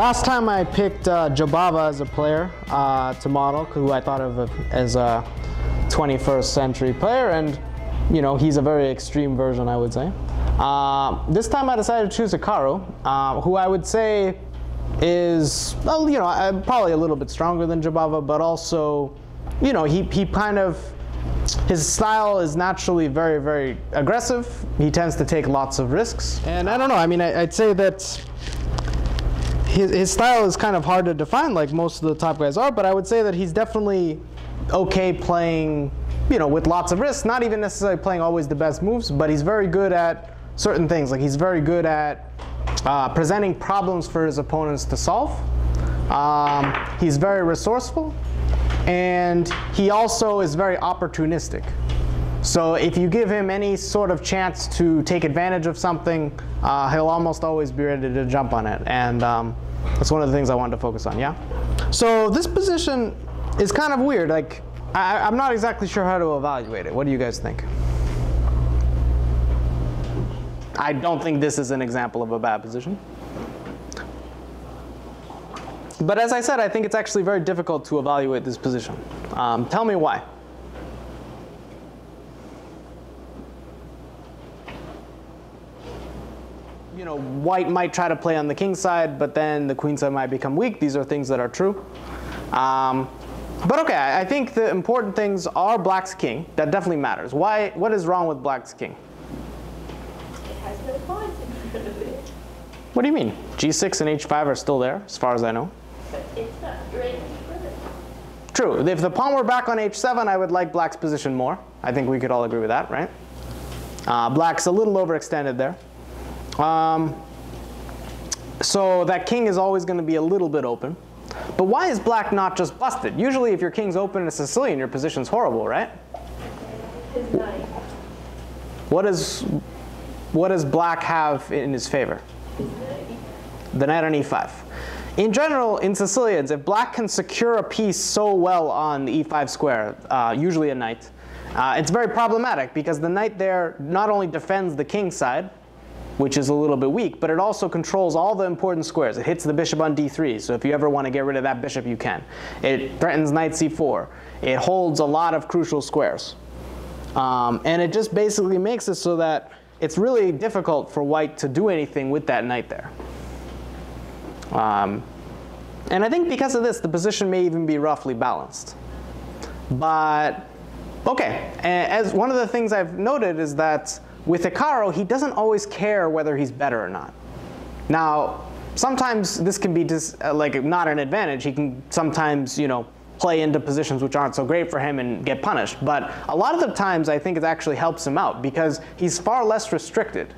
Last time I picked uh, Jobava as a player uh, to model, who I thought of as a 21st century player, and you know he's a very extreme version, I would say. Uh, this time I decided to choose Hikaru, uh, who I would say is, well, you know, probably a little bit stronger than Jobava, but also, you know, he, he kind of, his style is naturally very, very aggressive. He tends to take lots of risks. And I don't know, I mean, I, would say that his, his style is kind of hard to define like most of the top guys are, but I would say that he's definitely okay playing, you know, with lots of risks, not even necessarily playing always the best moves, but he's very good at certain things. Like he's very good at uh, presenting problems for his opponents to solve. Um, he's very resourceful, and he also is very opportunistic. So if you give him any sort of chance to take advantage of something, uh, he'll almost always be ready to jump on it. And um, that's one of the things I wanted to focus on, yeah? So this position is kind of weird. Like, I, I'm not exactly sure how to evaluate it. What do you guys think? I don't think this is an example of a bad position. But as I said, I think it's actually very difficult to evaluate this position. Um, tell me why. You know, white might try to play on the king side, but then the queen side might become weak. These are things that are true. Um, but okay, I think the important things are black's king. That definitely matters. Why? What is wrong with black's king? It has no pawns in front of it. What do you mean? G6 and H5 are still there, as far as I know. True. If the pawn were back on H7, I would like black's position more. I think we could all agree with that, right? Uh, black's a little overextended there. Um, so that king is always going to be a little bit open. But why is black not just busted? Usually if your king's open in a Sicilian, your position's horrible, right? What is what does black have in his favor? The knight on e5. In general, in Sicilians, if black can secure a piece so well on the e5 square, uh, usually a knight, uh, it's very problematic because the knight there not only defends the king side, which is a little bit weak, but it also controls all the important squares. It hits the bishop on d3, so if you ever want to get rid of that bishop, you can. It threatens knight c4. It holds a lot of crucial squares. Um, and it just basically makes it so that it's really difficult for white to do anything with that knight there. Um, and I think because of this, the position may even be roughly balanced. But, okay, as one of the things I've noted is that with Hikaru, he doesn't always care whether he's better or not. Now, sometimes this can be just uh, like not an advantage. He can sometimes, you know, play into positions which aren't so great for him and get punished. But a lot of the times I think it actually helps him out because he's far less restricted.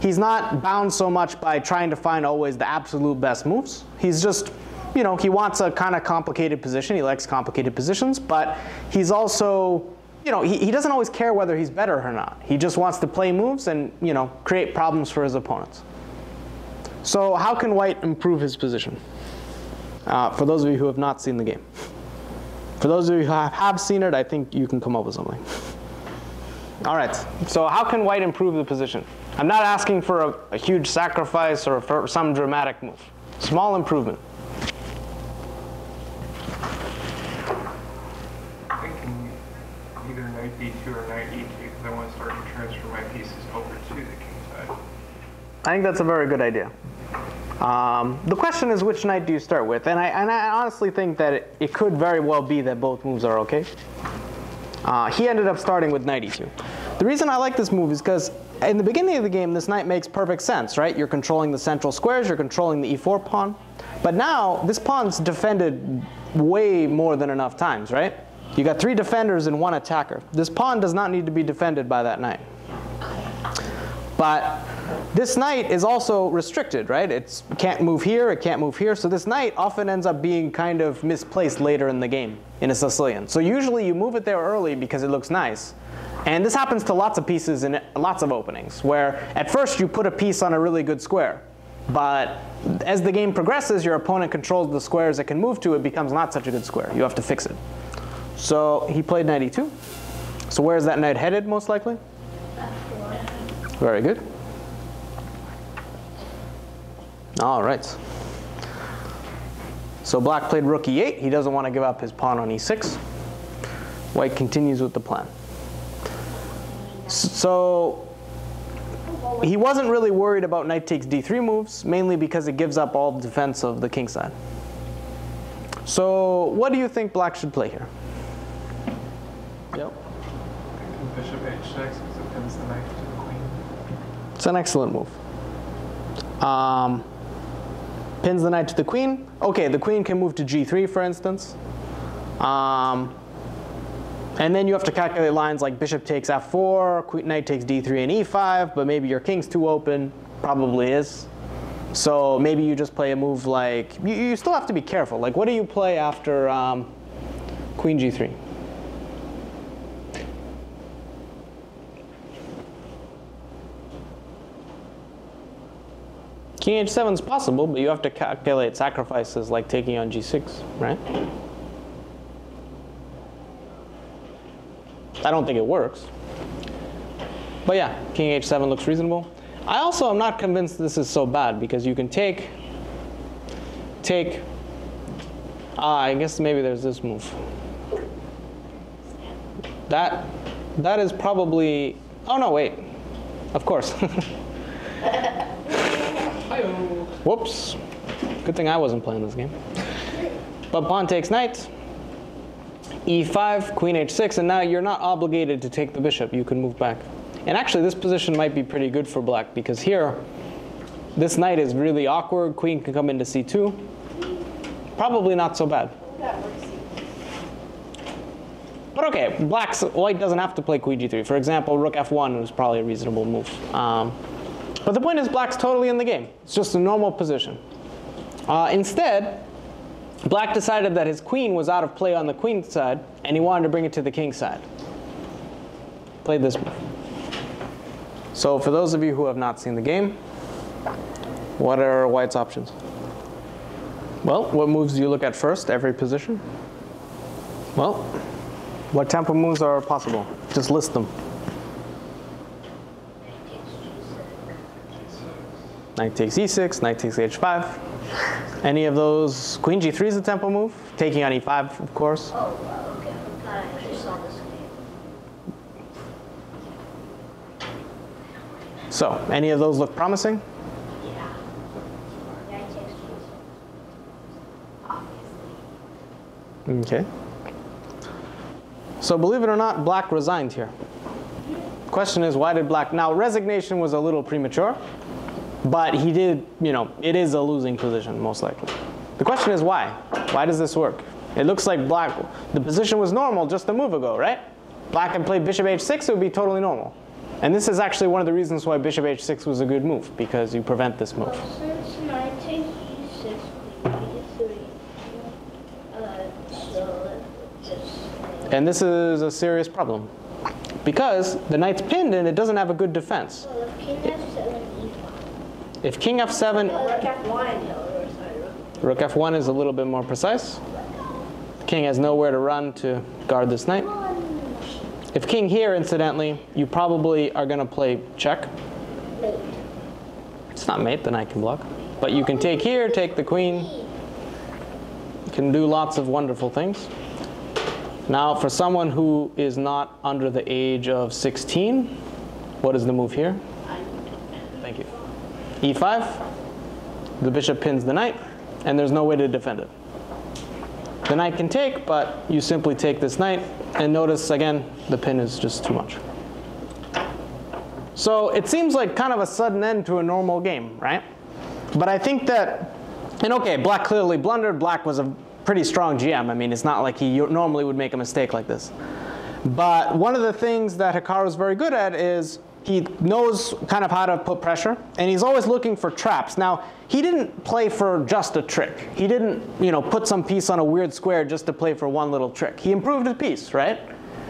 He's not bound so much by trying to find always the absolute best moves. He's just, you know, he wants a kind of complicated position. He likes complicated positions, but he's also, you know, he, he doesn't always care whether he's better or not. He just wants to play moves and, you know, create problems for his opponents. So how can white improve his position? Uh, for those of you who have not seen the game. For those of you who have seen it, I think you can come up with something. All right, so how can white improve the position? I'm not asking for a, a huge sacrifice or for some dramatic move. Small improvement. I think that's a very good idea. Um, the question is which knight do you start with? And I, and I honestly think that it, it, could very well be that both moves are okay. Uh, he ended up starting with knight e2. The reason I like this move is because in the beginning of the game, this knight makes perfect sense, right? You're controlling the central squares, you're controlling the e4 pawn. But now, this pawn's defended way more than enough times, right? You got three defenders and one attacker. This pawn does not need to be defended by that knight. But this knight is also restricted, right? It can't move here, it can't move here. So this knight often ends up being kind of misplaced later in the game in a Sicilian. So usually you move it there early because it looks nice. And this happens to lots of pieces in lots of openings, where at first you put a piece on a really good square. But as the game progresses, your opponent controls the squares it can move to, it becomes not such a good square. You have to fix it. So he played knight e2. So where is that knight headed, most likely? Very good. All right. So black played rook e8. He doesn't want to give up his pawn on e6. White continues with the plan. So he wasn't really worried about knight takes d3 moves, mainly because it gives up all defense of the king side. So what do you think black should play here? Yep. Bishop h6 because it pins the knight to the queen. It's an excellent move. Um, pins the knight to the queen. Okay, the queen can move to g3, for instance. Um, and then you have to calculate lines like bishop takes f4, queen, knight takes d3 and e5, but maybe your king's too open. Probably is. So maybe you just play a move like, you, you still have to be careful. Like what do you play after um, queen g3? King h7 is possible, but you have to calculate sacrifices like taking on g6, right? I don't think it works. But yeah, king h7 looks reasonable. I also am not convinced this is so bad because you can take, take, ah, I guess maybe there's this move. That, that is probably, oh no, wait, of course. Whoops. Good thing I wasn't playing this game. But pawn takes knight. e5, queen h6, and now you're not obligated to take the bishop. You can move back. And actually, this position might be pretty good for black because here, this knight is really awkward. Queen can come into c2. Probably not so bad. But okay, black's, white doesn't have to play queen g3. For example, rook f1 is probably a reasonable move. Um, but the point is black's totally in the game. It's just a normal position. Uh, instead, black decided that his queen was out of play on the queen side, and he wanted to bring it to the king side. Played this move. So for those of you who have not seen the game, what are white's options? Well, what moves do you look at first, every position? Well, what tempo moves are possible? Just list them. Knight takes e6, knight takes h5. Any of those, queen g3 is a tempo move, taking on e5, of course. Oh, wow, okay. I actually saw this game. So, any of those look promising? Yeah. Knight takes Obviously. Okay. So believe it or not, black resigned here. Question is, why did black? Now, resignation was a little premature, but he did, you know, it is a losing position, most likely. The question is why? Why does this work? It looks like black, the position was normal just a move ago, right? Black had play bishop h6, it would be totally normal. And this is actually one of the reasons why bishop h6 was a good move, because you prevent this move. Well, since knight takes e6, queen b3, so just. And this is a serious problem. Because the knight's pinned and it doesn't have a good defense. Well, if king f7, e5. If king f7, Rook f1, though, or sorry, rook. rook f1 is a little bit more precise. King has nowhere to run to guard this knight. If king here, incidentally, you probably are going to play check. It's not mate, the knight can block. But you can take here, take the queen. You can do lots of wonderful things. Now, for someone who is not under the age of 16, what is the move here? Thank you. e5. The bishop pins the knight, and there's no way to defend it. The knight can take, but you simply take this knight, and notice again, the pin is just too much. So it seems like kind of a sudden end to a normal game, right? But I think that, and okay, black clearly blundered. Black was a pretty strong GM. I mean, it's not like he normally would make a mistake like this. But one of the things that Hikaru is very good at is he knows kind of how to put pressure, and he's always looking for traps. Now, he didn't play for just a trick. He didn't, you know, put some piece on a weird square just to play for one little trick. He improved the piece, right?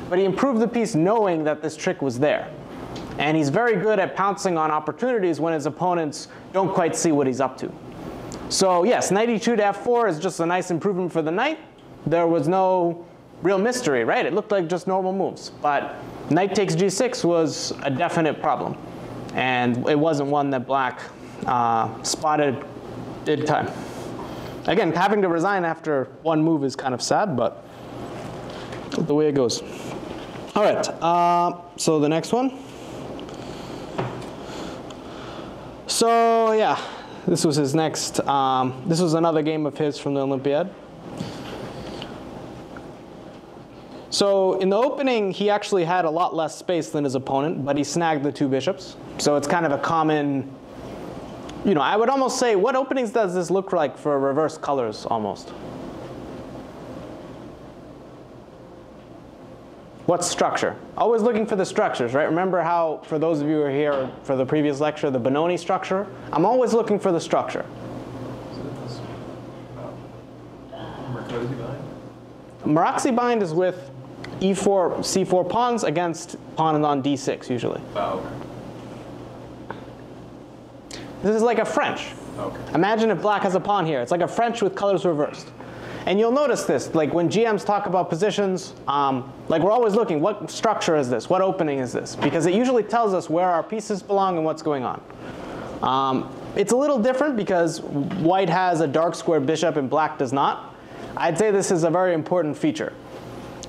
But he improved the piece knowing that this trick was there. And he's very good at pouncing on opportunities when his opponents don't quite see what he's up to. So yes, knight e2 to f4 is just a nice improvement for the knight. There was no real mystery, right? It looked like just normal moves. But knight takes g6 was a definite problem. And it wasn't one that black uh, spotted in time. Again, having to resign after one move is kind of sad, but the way it goes. All right, uh, so the next one. So yeah, this was his next, um, this was another game of his from the Olympiad. So in the opening, he actually had a lot less space than his opponent, but he snagged the two bishops. So it's kind of a common, you know, I would almost say, what openings does this look like for reverse colors almost? What structure? Always looking for the structures, right? Remember how, for those of you who are here for the previous lecture, the Benoni structure? I'm always looking for the structure. Bind? Maroczy bind is with e4, c4 pawns against pawn on d6 usually. Oh, This is like a French. okay. Imagine if black has a pawn here. It's like a French with colors reversed. And you'll notice this, like when GMs talk about positions, um, like we're always looking, what structure is this? What opening is this? Because it usually tells us where our pieces belong and what's going on. Um, it's a little different because white has a dark square bishop and black does not. I'd say this is a very important feature.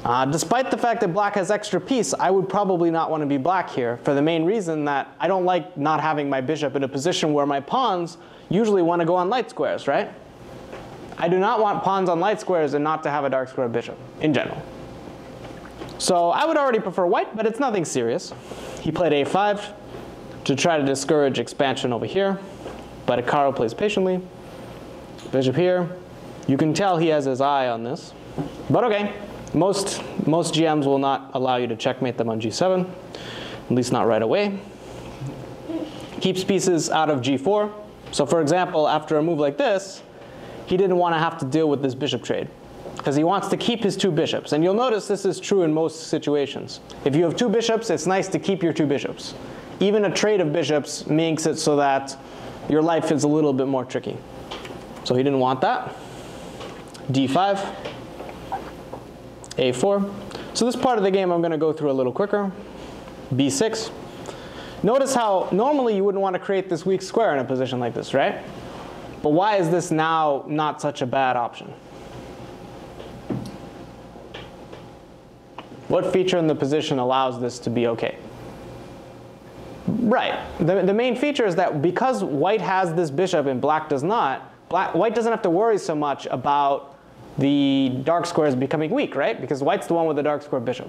Uh, despite the fact that black has extra piece, I would probably not want to be black here for the main reason that I don't like not having my bishop in a position where my pawns usually want to go on light squares, right? I do not want pawns on light squares and not to have a dark square bishop in general. So I would already prefer white, but it's nothing serious. He played a5 to try to discourage expansion over here, but Hikaru plays patiently. Bishop here. You can tell he has his eye on this, but okay. Most, most GMs will not allow you to checkmate them on g7, at least not right away. Keeps pieces out of g4. So for example, after a move like this, he didn't want to have to deal with this bishop trade because he wants to keep his two bishops. And you'll notice this is true in most situations. If you have two bishops, it's nice to keep your two bishops. Even a trade of bishops makes it so that your life is a little bit more tricky. So he didn't want that. d5, a4. So this part of the game I'm going to go through a little quicker. b6. Notice how normally you wouldn't want to create this weak square in a position like this, right? But why is this now not such a bad option? What feature in the position allows this to be okay? Right. The, the main feature is that because white has this bishop and black does not, black, white doesn't have to worry so much about the dark square is becoming weak, right? Because white's the one with the dark square bishop.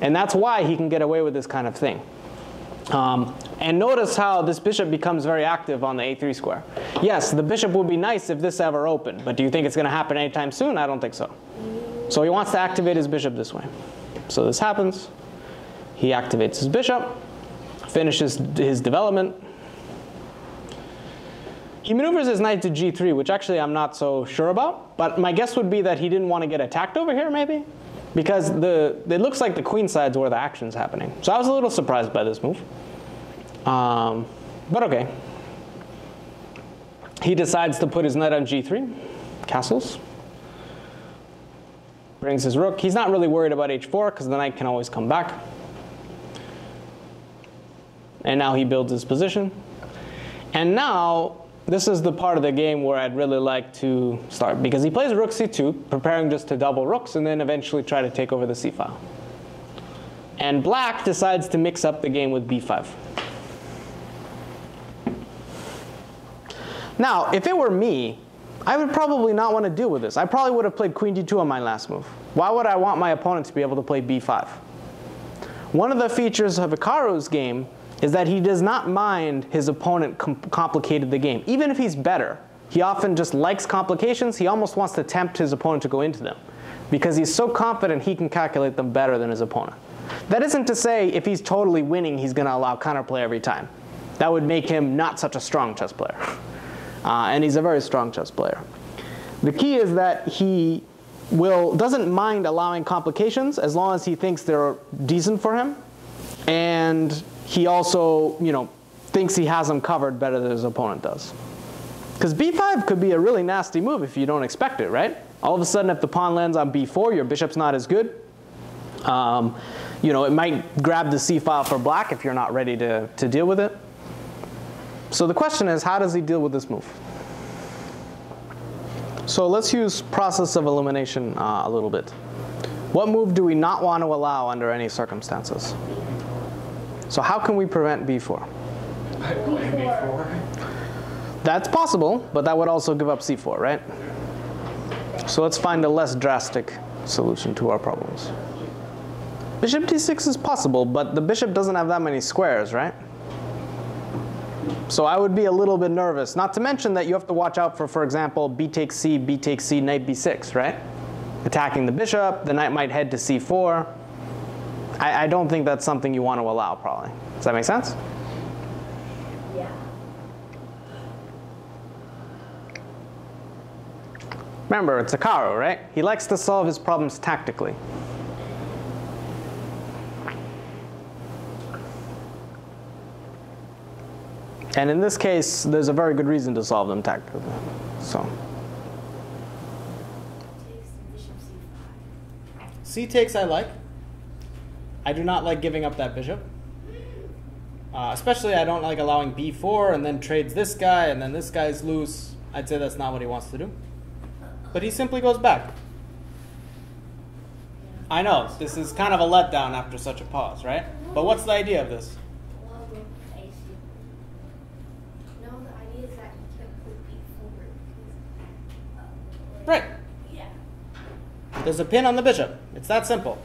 And that's why he can get away with this kind of thing. Um, and notice how this bishop becomes very active on the a3 square. Yes, the bishop would be nice if this ever opened, but do you think it's going to happen anytime soon? I don't think so. So he wants to activate his bishop this way. So this happens. He activates his bishop, finishes his development. He maneuvers his knight to g3, which actually I'm not so sure about. But my guess would be that he didn't want to get attacked over here, maybe? Because the, it looks like the queen side's where the action's happening. So I was a little surprised by this move. Um, but okay. He decides to put his knight on g3, castles. Brings his rook. He's not really worried about h4 because the knight can always come back. And now he builds his position. And now this is the part of the game where I'd really like to start because he plays rook c2, preparing just to double rooks and then eventually try to take over the c file. And black decides to mix up the game with b5. Now, if it were me, I would probably not want to deal with this. I probably would have played queen d2 on my last move. Why would I want my opponent to be able to play b5? One of the features of Hikaru's game is that he does not mind his opponent com complicated the game. Even if he's better, he often just likes complications. He almost wants to tempt his opponent to go into them because he's so confident he can calculate them better than his opponent. That isn't to say if he's totally winning, he's going to allow counterplay every time. That would make him not such a strong chess player. Uh, and he's a very strong chess player. The key is that he will doesn't mind allowing complications as long as he thinks they're decent for him. And he also, you know, thinks he has them covered better than his opponent does. Because b5 could be a really nasty move if you don't expect it, right? All of a sudden, if the pawn lands on b4, your bishop's not as good. Um, you know, it might grab the c file for black if you're not ready to, to deal with it. So the question is, how does he deal with this move? So let's use process of elimination uh, a little bit. What move do we not want to allow under any circumstances? So how can we prevent b4? I play before. That's possible, but that would also give up c4, right? So let's find a less drastic solution to our problems. Bishop d6 is possible, but the bishop doesn't have that many squares, right? So I would be a little bit nervous. Not to mention that you have to watch out for, for example, b takes c, b takes c, knight b6, right? Attacking the bishop, the knight might head to c4. I, I don't think that's something you want to allow, probably. Does that make sense? Yeah. Remember, it's Hikaru, right? He likes to solve his problems tactically. And in this case, there's a very good reason to solve them tactically. So, Takes bishop c5. c takes I like. I do not like giving up that bishop. Uh, especially, I don't like allowing b4 and then trades this guy and then this guy's loose. I'd say that's not what he wants to do. But he simply goes back. I know, this is kind of a letdown after such a pause, right? But what's the idea of this? Right. Yeah. There's a pin on the bishop. It's that simple.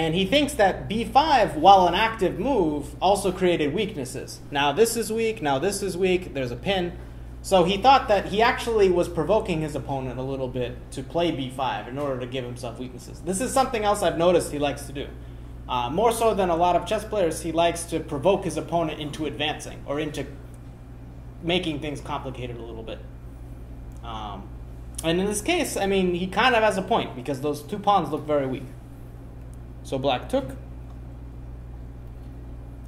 And he thinks that b5, while an active move, also created weaknesses. Now this is weak, now this is weak, there's a pin. So he thought that he actually was provoking his opponent a little bit to play b5 in order to give himself weaknesses. This is something else I've noticed he likes to do. Uh, more so than a lot of chess players, he likes to provoke his opponent into advancing or into making things complicated a little bit. Um, and in this case, I mean, he kind of has a point because those two pawns look very weak. So black took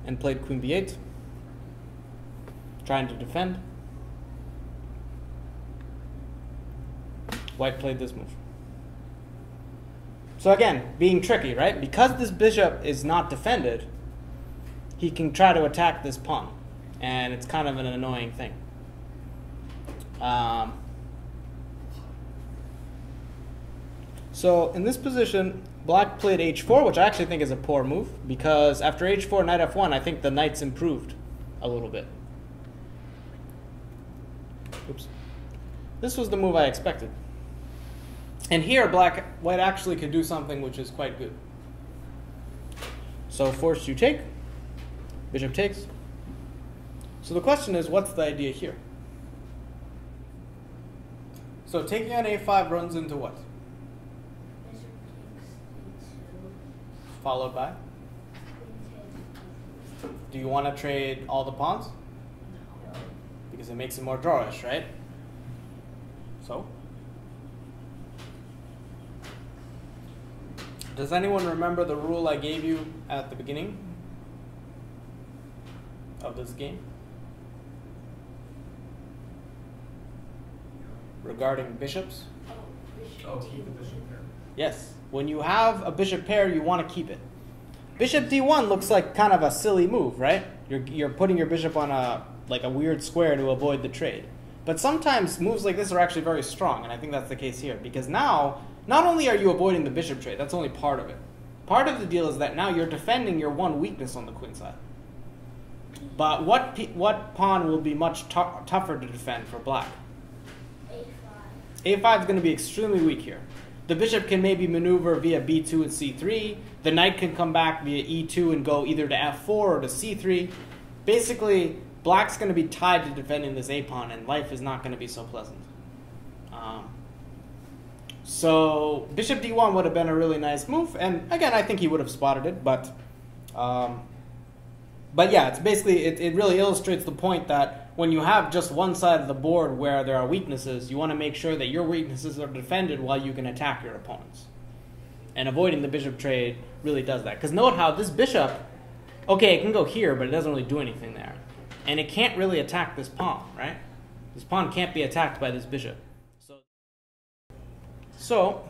and played queen b8, trying to defend. White played this move. So again, being tricky, right? Because this bishop is not defended, he can try to attack this pawn. And it's kind of an annoying thing. Um, So in this position, black played h4, which I actually think is a poor move because after h4, knight f1, I think the knight's improved a little bit. Oops. This was the move I expected. And here, black, white actually could do something which is quite good. So forced you take, bishop takes. So the question is, what's the idea here? So taking on a5 runs into what? Bishop takes e2. Followed by? Do you want to trade all the pawns? no. Because it makes it more drawish, right? So? Does anyone remember the rule I gave you at the beginning of this game? Regarding bishops? Oh, bishop Oh, keep the bishop there. Yes. When you have a bishop pair, you want to keep it. Bishop d1 looks like kind of a silly move, right? You're, you're putting your bishop on a like a weird square to avoid the trade. But sometimes moves like this are actually very strong, and I think that's the case here. Because now, not only are you avoiding the bishop trade, that's only part of it. Part of the deal is that now you're defending your one weakness on the queen side. But what, what pawn will be much tougher to defend for black? a5. a5 is going to be extremely weak here. The bishop can maybe maneuver via b2 and c3. The knight can come back via e2 and go either to f4 or to c3. Basically, black's going to be tied to defending this a pawn, and life is not going to be so pleasant. Um, so bishop d1 would have been a really nice move, and again, I think he would have spotted it, but. Um, but yeah, it's basically it, it really illustrates the point that when you have just one side of the board where there are weaknesses, you want to make sure that your weaknesses are defended while you can attack your opponents. And avoiding the bishop trade really does that. Because note how this bishop, okay, it can go here, but it doesn't really do anything there. And it can't really attack this pawn, right? This pawn can't be attacked by this bishop. So, so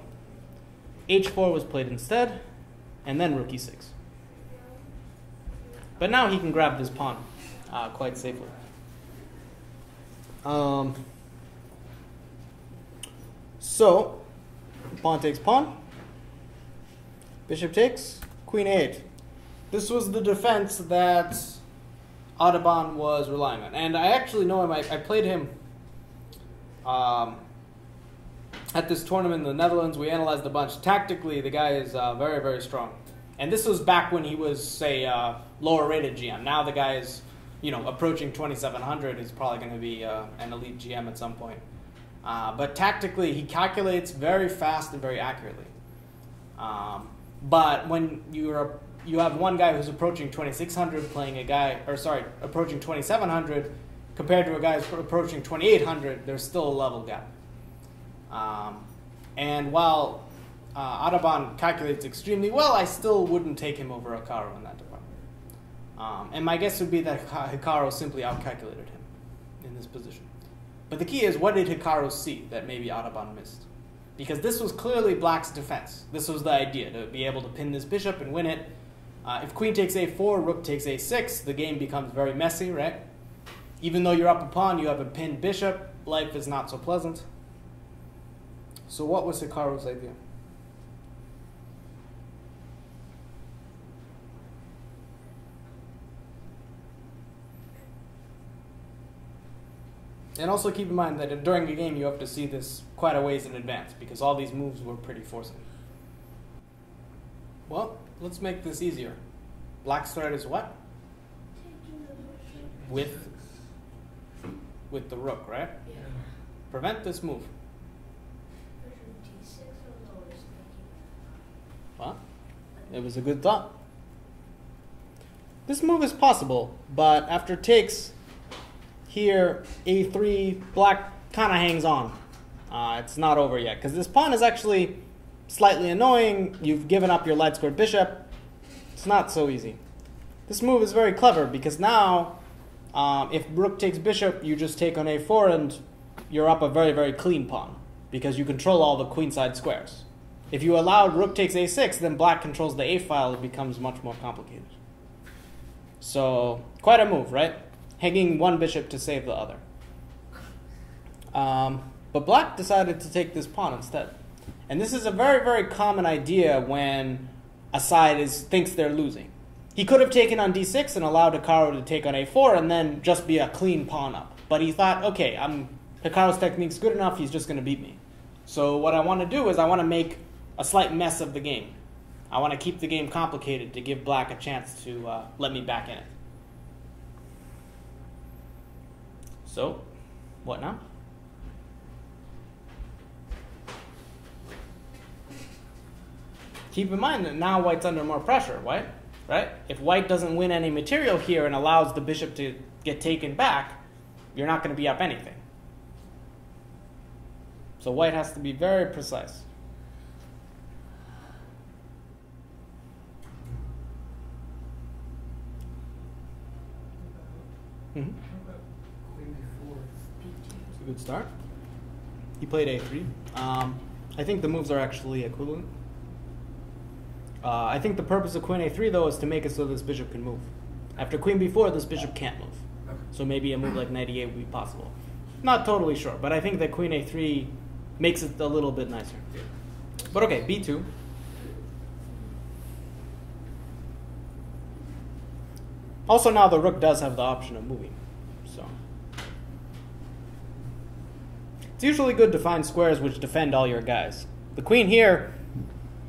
h4 was played instead, and then rook e6. But now he can grab this pawn uh, quite safely. Um, So, pawn takes pawn. Bishop takes, queen a8. This was the defense that Adhiban was relying on. And I actually know him, I, I played him um, at this tournament in the Netherlands. We analyzed a bunch. Tactically, the guy is uh, very, very strong. And this was back when he was, say, uh, lower rated GM. Now the guy is, you know, approaching 2700. is probably going to be uh, an elite GM at some point. Uh, but tactically, he calculates very fast and very accurately. Um, but when you're you have one guy who's approaching 2600 playing a guy, or sorry, approaching 2700 compared to a guy who's approaching 2800, there's still a level gap. Um, and while uh, Adhiban calculates extremely well, I still wouldn't take him over Hikaru in that. Um, and my guess would be that Hikaru simply outcalculated him in this position. But the key is, what did Hikaru see that maybe Adhiban missed? Because this was clearly black's defense. This was the idea, to be able to pin this bishop and win it. Uh, if queen takes a4, rook takes a6, the game becomes very messy, right? Even though you're up a pawn, you have a pinned bishop, life is not so pleasant. So what was Hikaru's idea? And also keep in mind that during the game you have to see this quite a ways in advance because all these moves were pretty forcing. Well, let's make this easier. Black's threat is what? With with the rook, right? Yeah. Prevent this move. Bishop D6 or lower is thinking. What? It was a good thought. This move is possible, but after takes, here a3 black kind of hangs on. Uh, it's not over yet because this pawn is actually slightly annoying. You've given up your light squared bishop. It's not so easy. This move is very clever because now, um, if rook takes bishop, you just take on a4 and you're up a very, very clean pawn because you control all the queenside squares. If you allow rook takes a6, then black controls the a file. It becomes much more complicated. So, quite a move, right? Hanging one bishop to save the other. Um, but black decided to take this pawn instead. And this is a very, very common idea when a side is thinks they're losing. He could have taken on d6 and allowed Hikaru to take on a4 and then just be a clean pawn up. But he thought, okay, I'm Hikaru's technique's good enough, he's just going to beat me. So what I want to do is I want to make a slight mess of the game. I want to keep the game complicated to give black a chance to uh, let me back in it. So, what now? Keep in mind that now white's under more pressure, right? Right? If white doesn't win any material here and allows the bishop to get taken back, you're not going to be up anything. So white has to be very precise. Mm-hmm. A good start. He played a3. Um, I think the moves are actually equivalent. Uh, I think the purpose of queen a3 though is to make it so this bishop can move. After queen b4, this bishop can't move. So maybe a move like knight e8 would be possible. Not totally sure, but I think that queen a3 makes it a little bit nicer. But okay, b2. Also now the rook does have the option of moving. So it's usually good to find squares which defend all your guys. The queen here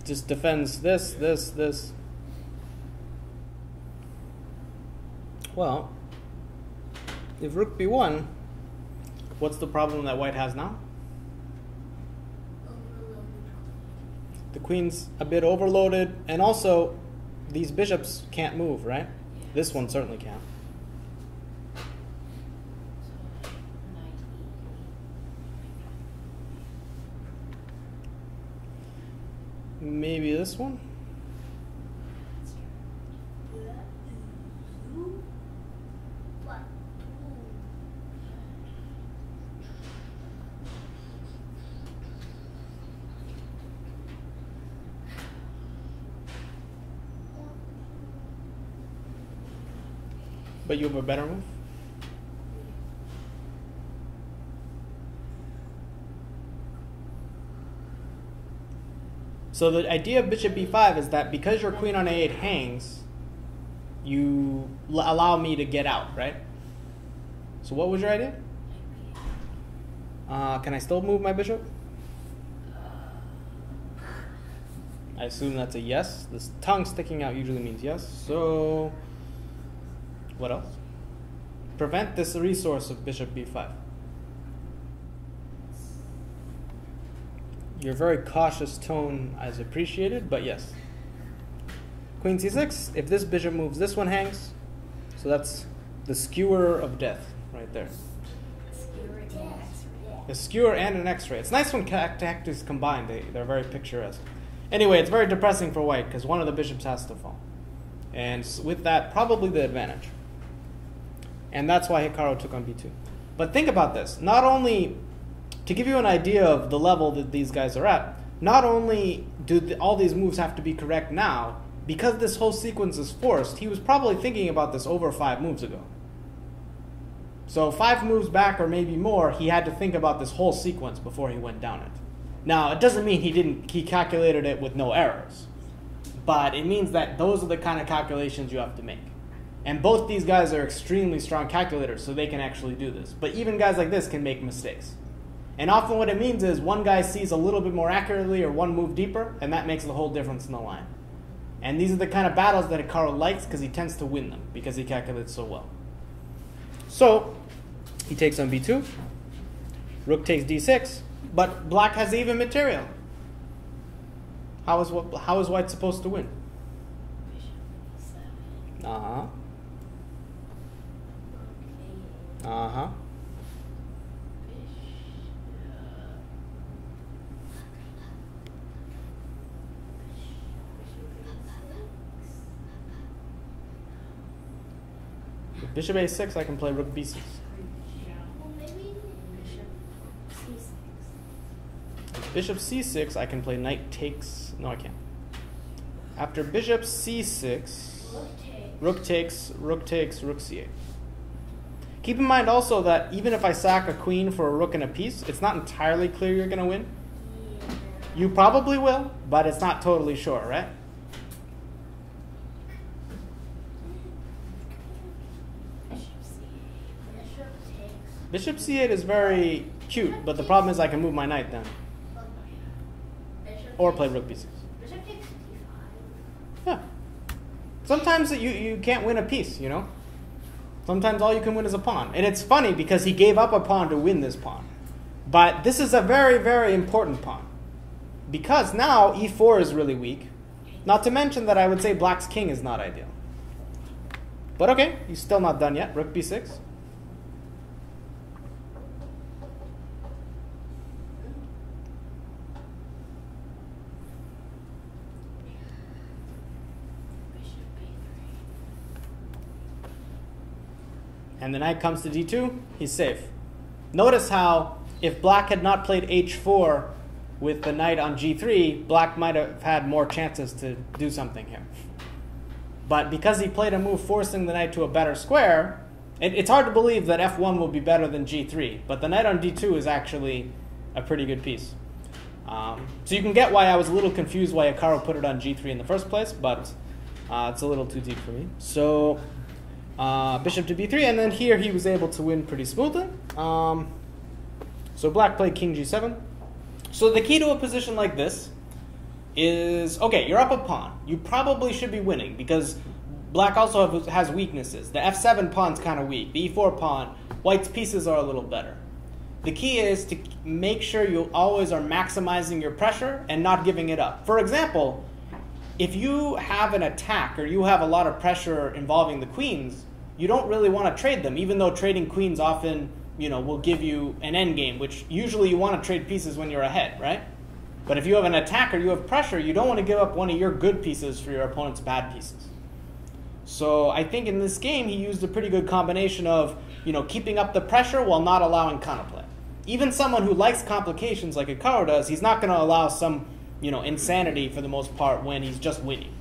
just defends this, this, this. Well, if rook b1, what's the problem that white has now? The queen's a bit overloaded, and also these bishops can't move, right? This one certainly can. Maybe this one? But you have a better move? So the idea of bishop b5 is that because your queen on a8 hangs, you allow me to get out, right? So what was your idea? Uh, can I still move my bishop? I assume that's a yes. This tongue sticking out usually means yes. So, what else? Prevent this resource of bishop b5. Your very cautious tone is appreciated, but yes. Queen c6. If this bishop moves, this one hangs. So that's the skewer of death right there. A skewer and an X-ray. It's nice when tactics combine. They they're very picturesque. Anyway, it's very depressing for white because one of the bishops has to fall, and with that, probably the advantage. And that's why Hikaru took on b2. But think about this. Not only to give you an idea of the level that these guys are at, not only do the, all these moves have to be correct now, because this whole sequence is forced, he was probably thinking about this over five moves ago. So five moves back or maybe more, he had to think about this whole sequence before he went down it. Now, it doesn't mean he didn't he calculated it with no errors. But it means that those are the kind of calculations you have to make. And both these guys are extremely strong calculators, so they can actually do this. But even guys like this can make mistakes. And often what it means is one guy sees a little bit more accurately or one move deeper, and that makes the whole difference in the line. And these are the kind of battles that Hikaru likes because he tends to win them because he calculates so well. So he takes on b2. Rook takes d6, but black has even material. How is what? How is white supposed to win? Uh huh. Uh huh. Bishop a6, I can play rook b6. Bishop c6. With bishop c6, I can play knight takes. No, I can't. After bishop c6, Rook takes. rook takes, rook c8. Keep in mind also that even if I sack a queen for a rook and a piece, it's not entirely clear you're going to win. You probably will, but it's not totally sure, right? Bishop c8. Bishop takes. Bishop c8 is very cute, but the problem is I can move my knight then. Or play rook b6. Bishop takes d5. Yeah. Sometimes you, you can't win a piece, you know? Sometimes all you can win is a pawn. And it's funny because he gave up a pawn to win this pawn. But this is a very, very important pawn. Because now e4 is really weak. Not to mention that I would say black's king is not ideal. But okay, he's still not done yet. Rook b6. And the knight comes to d2, he's safe. Notice how if black had not played h4 with the knight on g3, black might have had more chances to do something here. But because he played a move forcing the knight to a better square, it, it's hard to believe that f1 will be better than g3. But the knight on d2 is actually a pretty good piece. Um, so you can get why I was a little confused why Hikaru put it on g3 in the first place, but uh, it's a little too deep for me. So uh, bishop to b3, and then here he was able to win pretty smoothly. Um, so black played king g7. So the key to a position like this is okay. You're up a pawn. You probably should be winning because black also have, has weaknesses. The f7 pawn's kind of weak. The e4 pawn, white's pieces are a little better. The key is to make sure you always are maximizing your pressure and not giving it up. For example, if you have an attack or you have a lot of pressure involving the queens, you don't really want to trade them, even though trading queens often, you know, will give you an endgame, which usually you want to trade pieces when you're ahead, right? But if you have an attack or you have pressure, you don't want to give up one of your good pieces for your opponent's bad pieces. So I think in this game he used a pretty good combination of, you know, keeping up the pressure while not allowing counterplay. Even someone who likes complications like Hikaru does, he's not going to allow some, you know, insanity for the most part when he's just winning.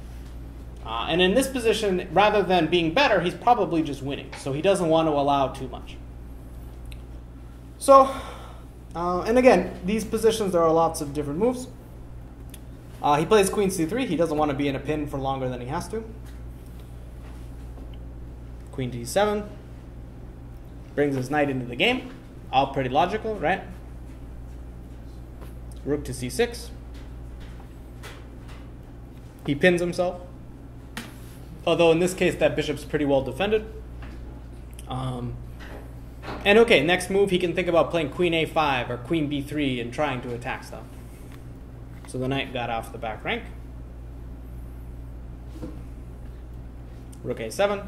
Uh, and in this position, rather than being better, he's probably just winning. So he doesn't want to allow too much. So, uh, and again, these positions there are lots of different moves. Uh, he plays queen c3. He doesn't want to be in a pin for longer than he has to. Queen d7 brings his knight into the game. All pretty logical, right? Rook to c6. He pins himself. Although in this case, that bishop's pretty well defended. Um, and okay, next move, he can think about playing queen a5 or queen b3 and trying to attack stuff. So the knight got off the back rank. Rook a7.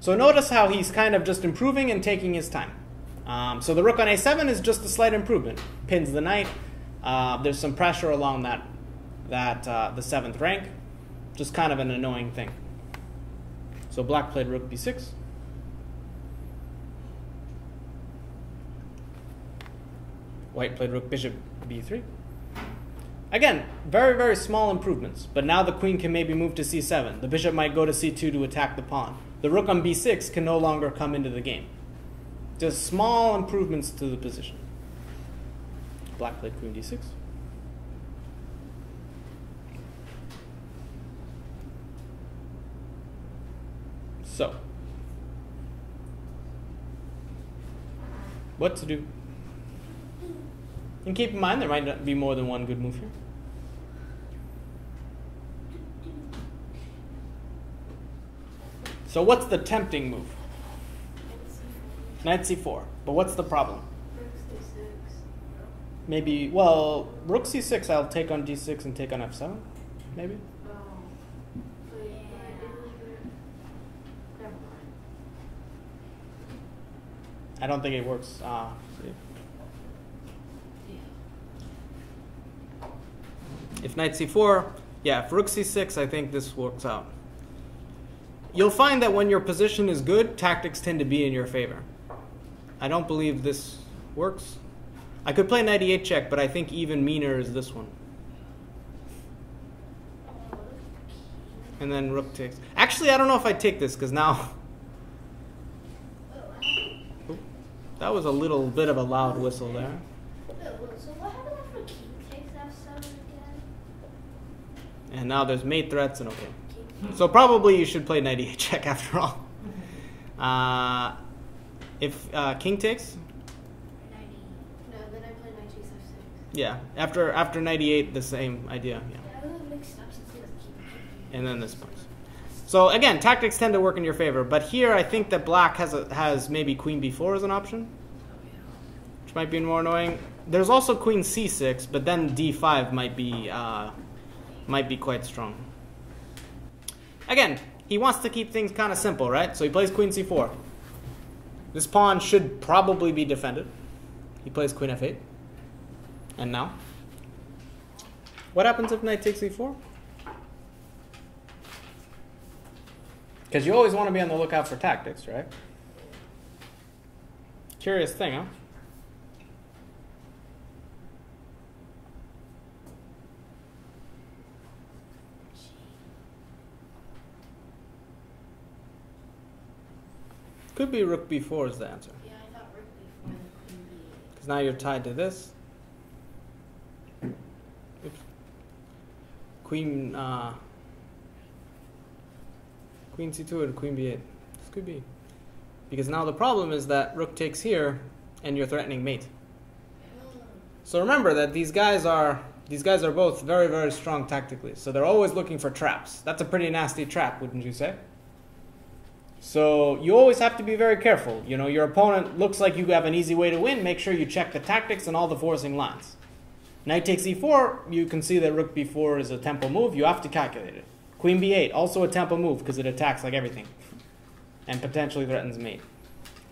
So notice how he's kind of just improving and taking his time. Um, so the rook on a7 is just a slight improvement. Pins the knight. Uh, there's some pressure along that, that uh, the seventh rank. Just kind of an annoying thing. So black played rook b6. White played rook bishop b3. Again, very, very small improvements, but now the queen can maybe move to c7. The bishop might go to c2 to attack the pawn. The rook on b6 can no longer come into the game. Just small improvements to the position. Black played queen d6. So, what to do? And keep in mind, there might not be more than one good move here. So, what's the tempting move? Knight c4. But what's the problem? Maybe, well, rook c6, I'll take on d6 and take on f7, maybe? I don't think it works. Uh, if knight c4, yeah, if rook c6, I think this works out. You'll find that when your position is good, tactics tend to be in your favor. I don't believe this works. I could play knight e8 check, but I think even meaner is this one. And then rook takes. Actually, I don't know if I take this because now. that was a little bit of a loud whistle there. So what happens after king takes f7 again? And now there's mate threats and okay. So probably you should play knight e8 check after all. Uh, if uh, king takes, No, then I play knight takes f6. yeah. After after knight e8, the same idea. Yeah. Yeah, I was mixed up since he doesn't king. and then this. So again, tactics tend to work in your favor, but here I think that black has a, has maybe queen b4 as an option, which might be more annoying. There's also queen c6, but then d5 might be uh, might be quite strong. Again, he wants to keep things kind of simple, right? So he plays queen c4. This pawn should probably be defended. He plays queen f8. And now? What happens if knight takes e4? Because you always want to be on the lookout for tactics, right? Curious thing, huh? Could be rook b4 is the answer. Yeah, I thought rook before the queen b8. Because now you're tied to this. Oops. Queen, uh, Queen c2 and Queen b8. This could be. Because now the problem is that rook takes here, and you're threatening mate. So remember that these guys are these guys are both very very strong tactically. So they're always looking for traps. That's a pretty nasty trap, wouldn't you say? So you always have to be very careful. You know, your opponent looks like you have an easy way to win. Make sure you check the tactics and all the forcing lines. Knight takes e4. You can see that rook b4 is a tempo move. You have to calculate it. Queen b8 also a tempo move because it attacks like everything, and potentially threatens mate.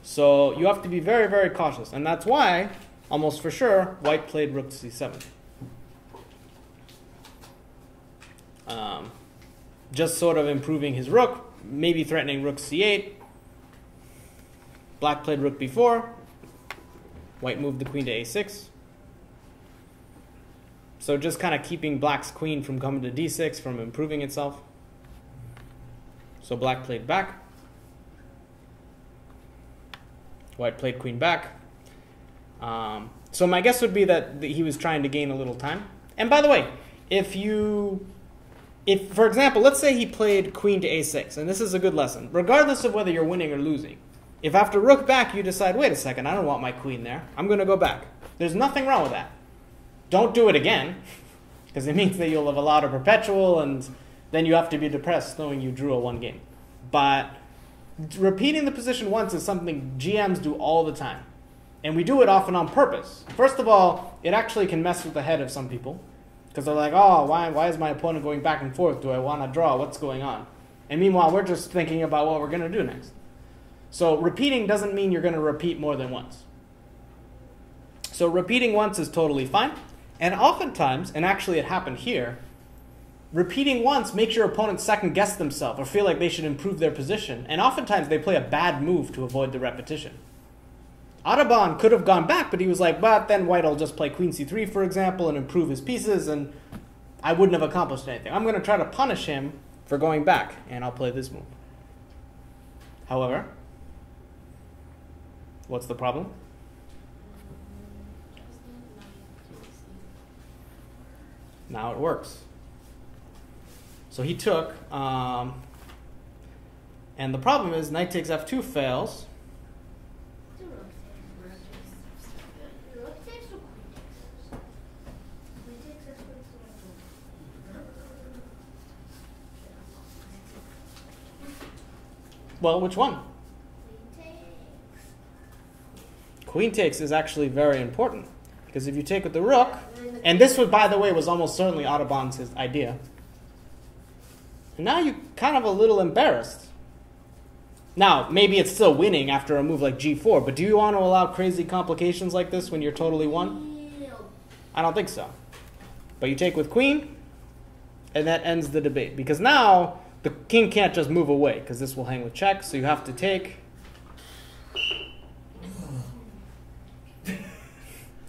So you have to be very very cautious, and that's why almost for sure white played rook c7. Um, just sort of improving his rook, maybe threatening rook c8. Black played rook b4. White moved the queen to a6. So just kind of keeping black's queen from coming to d6, from improving itself. So black played back. White played queen back. Um, so my guess would be that he was trying to gain a little time. And by the way, if you if for example, let's say he played queen to a6, and this is a good lesson, regardless of whether you're winning or losing. If after rook back you decide, wait a second, I don't want my queen there, I'm going to go back. There's nothing wrong with that. Don't do it again, because it means that you'll have a lot of perpetual, and then you have to be depressed knowing you drew a won game. But repeating the position once is something GMs do all the time. And we do it often on purpose. First of all, it actually can mess with the head of some people. Because they're like, oh, why, why is my opponent going back and forth? Do I want to draw? What's going on? And meanwhile, we're just thinking about what we're going to do next. So repeating doesn't mean you're going to repeat more than once. So repeating once is totally fine. And oftentimes, and actually it happened here, repeating once makes your opponent second guess themselves or feel like they should improve their position. And oftentimes they play a bad move to avoid the repetition. Adhiban could have gone back, but he was like, but then white will just play queen c3, for example, and improve his pieces, and I wouldn't have accomplished anything. I'm going to try to punish him for going back, and I'll play this move. However, what's the problem? Now it works. So he took, um, and the problem is knight takes f2 fails. Queen? Queen queen Well, which one? takes. Queen takes is actually very important because if you take with the rook, and this was, by the way, was almost certainly Adhiban's his idea. And now you're kind of a little embarrassed. Now, maybe it's still winning after a move like g4, but do you want to allow crazy complications like this when you're totally won? I don't think so. But you take with queen, and that ends the debate. Because now the king can't just move away, because this will hang with check, so you have to take.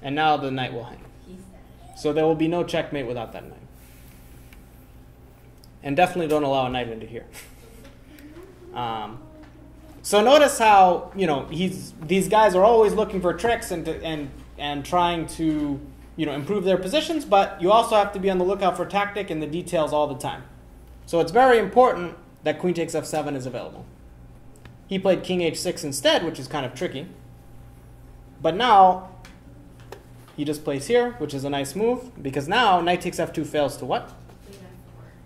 And now the knight will hang. So there will be no checkmate without that knight. And definitely don't allow a knight into here. Um, so notice how you know he's these guys are always looking for tricks and to, and and trying to you know improve their positions, but you also have to be on the lookout for tactic and the details all the time. So it's very important that queen takes f7 is available. He played king h6 instead, which is kind of tricky. But now he just plays here, which is a nice move because now knight takes f2 fails to what?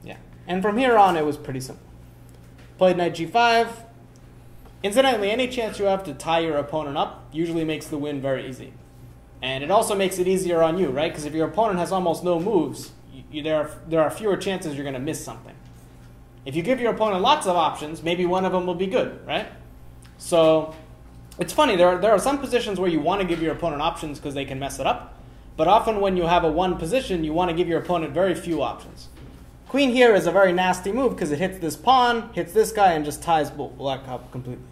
Yeah. And from here on, it was pretty simple. Played knight g5. Incidentally, any chance you have to tie your opponent up usually makes the win very easy. And it also makes it easier on you, right? Because if your opponent has almost no moves, you, you, there, are, there are fewer chances you're going to miss something. If you give your opponent lots of options, maybe one of them will be good, right? So it's funny, there are, there are some positions where you want to give your opponent options because they can mess it up. But often when you have a won position, you want to give your opponent very few options. Queen here is a very nasty move because it hits this pawn, hits this guy, and just ties black up completely.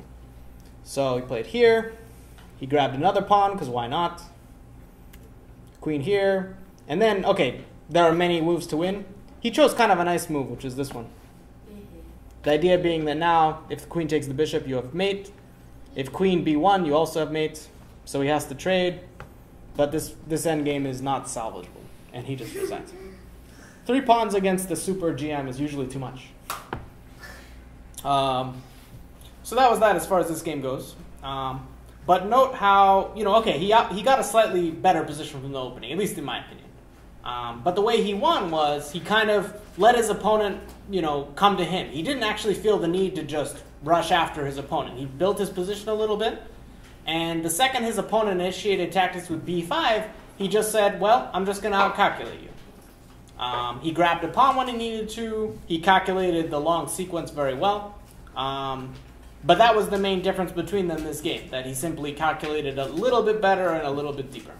So he played here. He grabbed another pawn because why not? Queen here. And then, okay, there are many moves to win. He chose kind of a nice move, which is this one. Mm-hmm. The idea being that now, if the queen takes the bishop, you have mate. If queen b1, you also have mate. So he has to trade. But this, this endgame is not salvageable. And he just resigns. Three pawns against the super GM is usually too much. Um, so that was that as far as this game goes. Um, but note how, you know, okay, he, he got a slightly better position from the opening, at least in my opinion. Um, but the way he won was he kind of let his opponent, you know, come to him. He didn't actually feel the need to just rush after his opponent. He built his position a little bit, and the second his opponent initiated tactics with b5, he just said, "Well, I'm just going to outcalculate you." Um, he grabbed a pawn when he needed to. He calculated the long sequence very well. Um, but that was the main difference between them this game, that he simply calculated a little bit better and a little bit deeper.